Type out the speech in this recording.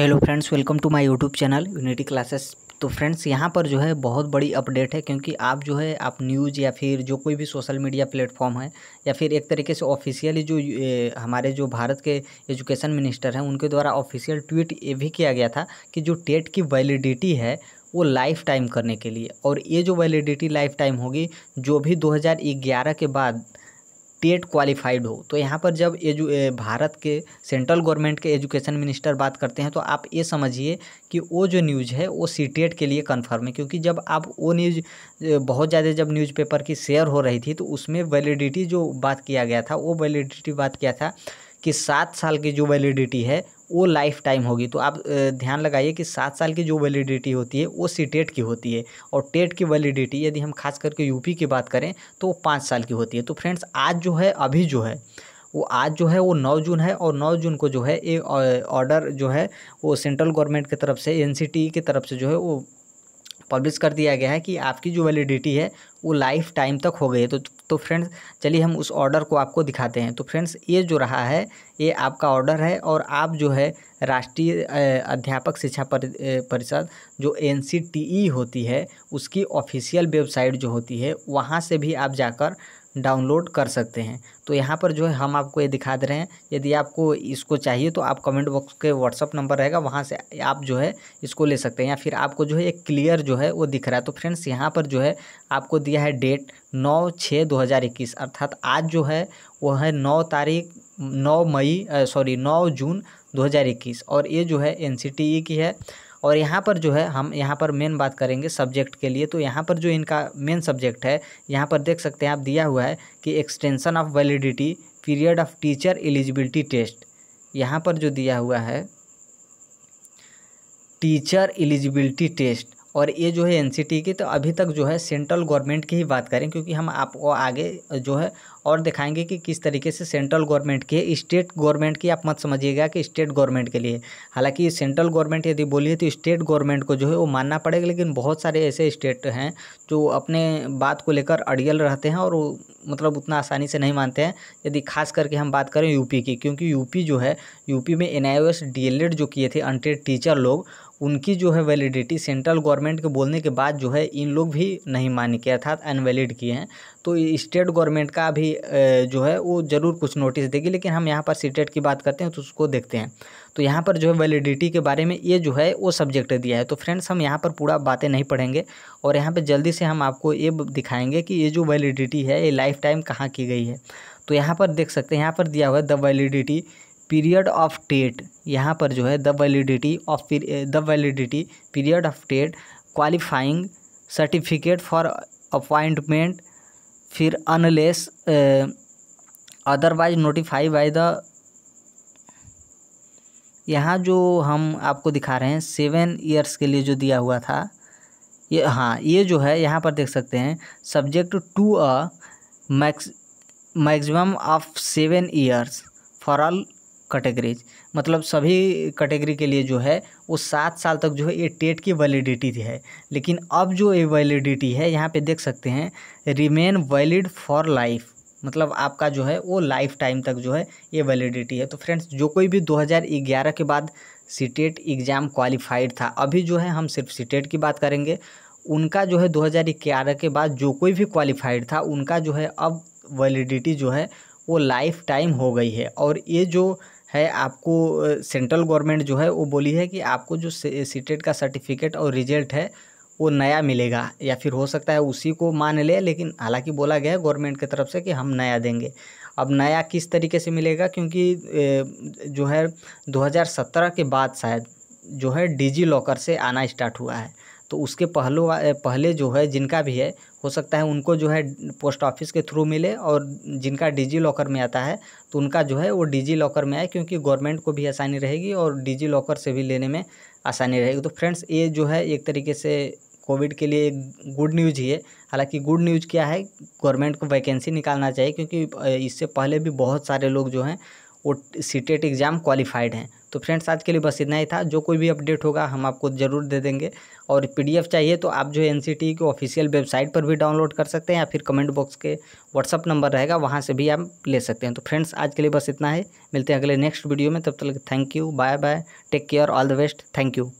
Hello friends welcome to my YouTube channel unity classes तो friends यहाँ पर जो है बहुत बड़ी अपडेट है क्योंकि आप जो है आप न्यूज़ या फिर जो कोई भी सोशल मीडिया प्लेटफॉर्म है या फिर एक तरीके से ऑफिशियली जो ए, हमारे जो भारत के एजुकेशन मिनिस्टर हैं उनके द्वारा ऑफिशियल ट्वीट ये भी किया गया था कि जो टेट की वैलिडिटी है वो लाइफ टाइम करने के लिए। और ये जो वैलिडिटी लाइफ टाइम होगी जो भी 2011 के बाद टेट क्वालिफाइड हो। तो यहाँ पर जब एजु भारत के सेंट्रल गवर्नमेंट के एजुकेशन मिनिस्टर बात करते हैं तो आप ये समझिए कि वो जो न्यूज़ है, वो सी टेट के लिए कन्फर्म है। क्योंकि जब आप वो न्यूज़ बहुत ज़्यादा जब न्यूज़पेपर की शेयर हो रही थी तो उसमें वैलिडिटी जो बात किया गया था, वो वैलिडिटी बात किया था कि सात साल की जो वैलिडिटी है, वो लाइफ टाइम होगी। तो आप ध्यान लगाइए कि सात साल की जो वैलिडिटी होती है, वो सी टेट की होती है। और टेट की वैलिडिटी यदि हम खास करके यूपी की बात करें तो वो पाँच साल की होती है। तो फ्रेंड्स आज जो है, अभी जो है, वो आज जो है, वो नौ जून है और नौ जून को जो है, ये ऑर्डर जो है, वो सेंट्रल गवर्नमेंट की तरफ़ से एनसीटीई की तरफ़ से जो है, वो पब्लिश कर दिया गया है कि आपकी जो वैलिडिटी है, वो लाइफ टाइम तक हो गई है। तो तो फ्रेंड्स चलिए हम उस ऑर्डर को आपको दिखाते हैं। तो फ्रेंड्स ये जो रहा है, ये आपका ऑर्डर है और आप जो है राष्ट्रीय अध्यापक शिक्षा परिषद, जो एनसीटीई होती है, उसकी ऑफिशियल वेबसाइट जो होती है, वहाँ से भी आप जाकर डाउनलोड कर सकते हैं। तो यहाँ पर जो है हम आपको ये दिखा दे रहे हैं। यदि आपको इसको चाहिए तो आप कमेंट बॉक्स के व्हाट्सअप नंबर रहेगा, वहाँ से आप जो है इसको ले सकते हैं। या फिर आपको जो है एक क्लियर जो है वो दिख रहा है। तो फ्रेंड्स, यहाँ पर जो है आपको दिया है डेट नौ छः दो हज़ार इक्कीस। अर्थात आज जो है वो है नौ तारीख, नौ मई सॉरी नौ जून दो हज़ार इक्कीस। और ये जो है NCTE की है। और यहाँ पर जो है, हम यहाँ पर मेन बात करेंगे सब्जेक्ट के लिए। तो यहाँ पर जो इनका मेन सब्जेक्ट है, यहाँ पर देख सकते हैं आप, दिया हुआ है कि extension of validity period of teacher eligibility test यहाँ पर जो दिया हुआ है टीचर एलिजिबिलिटी टेस्ट और ये जो है एनसीटी की तो अभी तक जो है सेंट्रल गवर्नमेंट की ही बात करें, क्योंकि हम आपको आगे जो है और दिखाएँगे कि किस तरीके से सेंट्रल गवर्नमेंट की है। स्टेट गवर्नमेंट की आप मत समझिएगा कि स्टेट गवर्नमेंट के लिए। हालाँकि सेंट्रल गवर्नमेंट यदि बोलिए तो स्टेट गवर्नमेंट को जो है वो मानना पड़ेगा, लेकिन बहुत सारे ऐसे स्टेट हैं जो अपने बात को लेकर अड़ियल रहते हैं और मतलब उतना आसानी से नहीं मानते हैं। यदि खास करके हम बात करें यूपी की, क्योंकि यूपी जो है यूपी में एन आई जो किए थे अनटेड टीचर लोग उनकी जो है वैलिडिटी सेंट्रल गवर्नमेंट के बोलने के बाद जो है इन लोग भी नहीं मान के अर्थात अनवैलिड किए हैं। तो स्टेट गवर्नमेंट का भी जो है वो ज़रूर कुछ नोटिस देगी, लेकिन हम यहाँ पर सीटेट की बात करते हैं तो उसको देखते हैं। तो यहाँ पर जो है वैलिडिटी के बारे में ये जो है वो सब्जेक्ट दिया है। तो फ्रेंड्स हम यहाँ पर पूरा बातें नहीं पढ़ेंगे और यहाँ पर जल्दी से हम आपको ये दिखाएँगे कि ये जो वैलिडिटी है, ये लाइफ टाइम कहाँ की गई है। तो यहाँ पर देख सकते हैं, यहाँ पर दिया हुआ है the validity period of TET यहाँ पर जो है the validity of the validity period of TET qualifying certificate for appointment फिर unless otherwise notify by the, यहाँ जो हम आपको दिखा रहे हैं, सेवन ईयर्स के लिए जो दिया हुआ था, ये हाँ ये जो है, यहाँ पर देख सकते हैं, subject to a max, maximum of seven years for all categories मतलब सभी कैटेगरी के लिए जो है, वो सात साल तक जो है, ये टेट की वैलिडिटी है। लेकिन अब जो ये वैलिडिटी है, यहाँ पे देख सकते हैं रिमेन वैलिड फॉर लाइफ मतलब आपका जो है, वो लाइफ टाइम तक जो है, ये वैलिडिटी है। तो फ्रेंड्स जो कोई भी 2011 के बाद सीटेट एग्ज़ाम क्वालिफाइड था, अभी जो है, हम सिर्फ़ सीटेट की बात करेंगे। उनका जो है 2011 के बाद जो कोई भी क्वालिफाइड था, उनका जो है, अब वैलिडिटी जो है, वो लाइफ टाइम हो गई है। और ये जो है, आपको सेंट्रल गवर्नमेंट जो है, वो बोली है कि आपको जो सीटेट का सर्टिफिकेट और रिज़ल्ट है, वो नया मिलेगा या फिर हो सकता है उसी को मान ले, लेकिन हालाँकि बोला गया है गवर्नमेंट की तरफ़ से कि हम नया देंगे। अब नया किस तरीके से मिलेगा? क्योंकि जो है 2017 के बाद शायद जो है, डिजी लॉकर से आना स्टार्ट हुआ है। तो उसके पहलो पहले जो है, जिनका भी है, हो सकता है उनको जो है पोस्ट ऑफ़िस के थ्रू मिले और जिनका डिजी लॉकर में आता है तो उनका जो है वो डिजी लॉकर में आए क्योंकि गवर्नमेंट को भी आसानी रहेगी और डिजी लॉकर से भी लेने में आसानी रहेगी। तो फ्रेंड्स, ये जो है एक तरीके से कोविड के लिए गुड न्यूज़ ही है। हालाँकि गुड न्यूज़ क्या है, गवर्नमेंट को वैकेंसी निकालना चाहिए क्योंकि इससे पहले भी बहुत सारे लोग जो हैं, वो सीटेट एग्ज़ाम क्वालिफाइड हैं। तो फ्रेंड्स, आज के लिए बस इतना ही था। जो कोई भी अपडेट होगा, हम आपको ज़रूर दे देंगे। और पीडीएफ चाहिए तो आप जो है एन की ऑफिशियल वेबसाइट पर भी डाउनलोड कर सकते हैं या फिर कमेंट बॉक्स के व्हाट्सअप नंबर रहेगा, वहाँ से भी आप ले सकते हैं। तो फ्रेंड्स, आज के लिए बस इतना है। मिलते हैं अगले नेक्स्ट वीडियो में। तब तक thank you. Bye bye. Take care. All the best. Thank you.